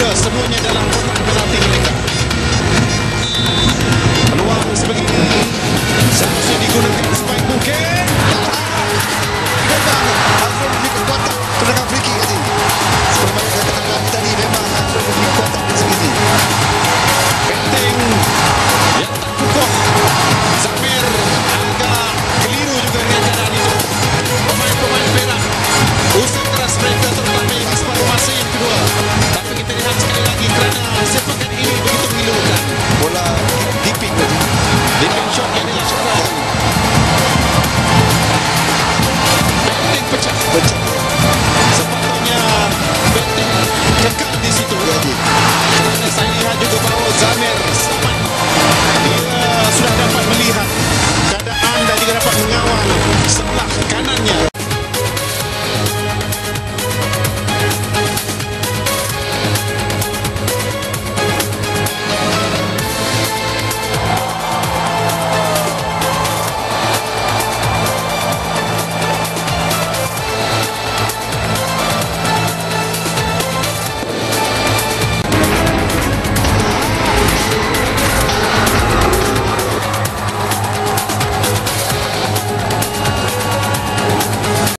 juga semuanya dalam kotak penalti mereka. Peluang sebegini seharusnya digunakan sebaik mungkin. Tidak tahu. Tidak tahu. Harusnya free.